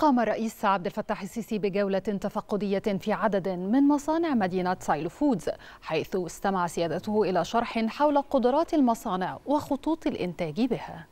قام الرئيس عبد الفتاح السيسي بجولة تفقدية في عدد من مصانع مدينة سايلو فودز حيث استمع سيادته إلى شرح حول قدرات المصانع وخطوط الإنتاج بها.